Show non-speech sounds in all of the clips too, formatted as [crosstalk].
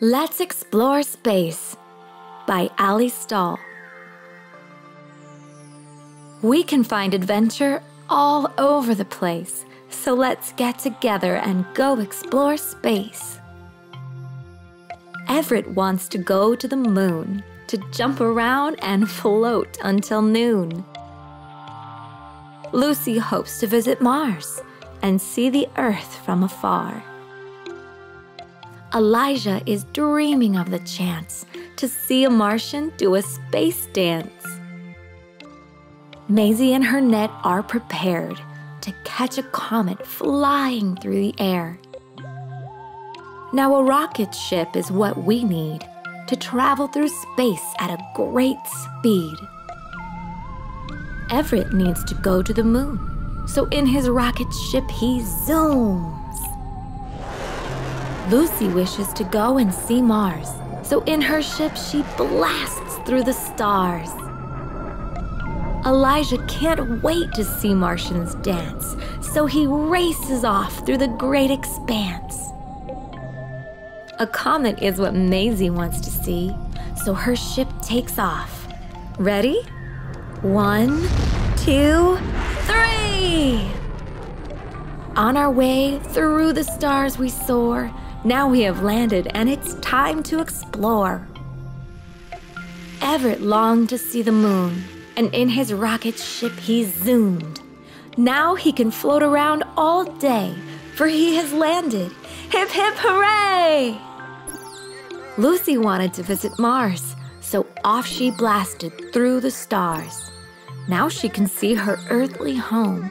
Let's Explore Space by Ali Stahl. We can find adventure all over the place, so let's get together and go explore space. Everett wants to go to the moon, to jump around and [laughs] float until noon. Lucy hopes to visit Mars and see the Earth from afar. Elijah is dreaming of the chance to see a Martian do a space dance. Maisie and her net are prepared to catch a comet flying through the air. Now, a rocket ship is what we need to travel through space at a great speed. Everett needs to go to the moon, so in his rocket ship he zooms. Lucy wishes to go and see Mars, so in her ship she blasts through the stars. Elijah can't wait to see Martians dance, so he races off through the great expanse. A comet is what Maisie wants to see, so her ship takes off. Ready? One, two, three! On our way through the stars we soar, now we have landed and it's time to explore. Everett longed to see the moon, and in his rocket ship he zoomed. Now he can float around all day, for he has landed. Hip hip hooray! Lucy wanted to visit Mars, so off she blasted through the stars. Now she can see her earthly home.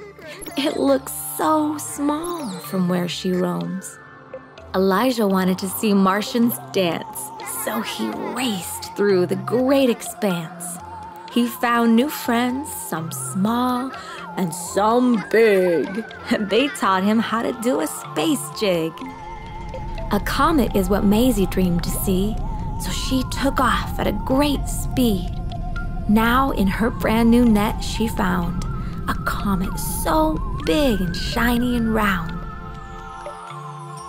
It looks so small from where she roams. Elijah wanted to see Martians dance, so he raced through the great expanse. He found new friends, some small and some big, and [laughs] they taught him how to do a space jig. A comet is what Maisie dreamed to see, so she took off at a great speed. Now, in her brand new net, she found a comet so big and shiny and round.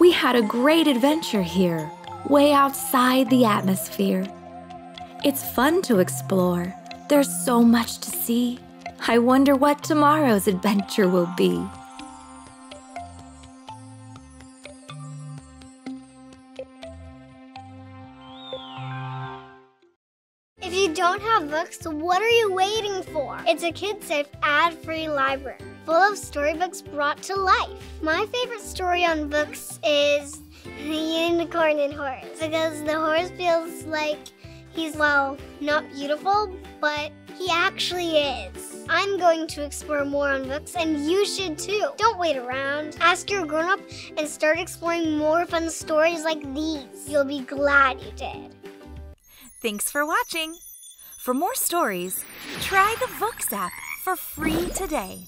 We had a great adventure here, way outside the atmosphere. It's fun to explore. There's so much to see. I wonder what tomorrow's adventure will be. If you don't have Vooks, what are you waiting for? It's a kid safe, ad free library full of storybooks brought to life. My favorite story on Vooks is The Unicorn and Horse because the horse feels like he's, well, not beautiful, but he actually is. I'm going to explore more on Vooks, and you should too. Don't wait around. Ask your grown up and start exploring more fun stories like these. You'll be glad you did. Thanks for watching. For more stories, try the Vooks app for free today.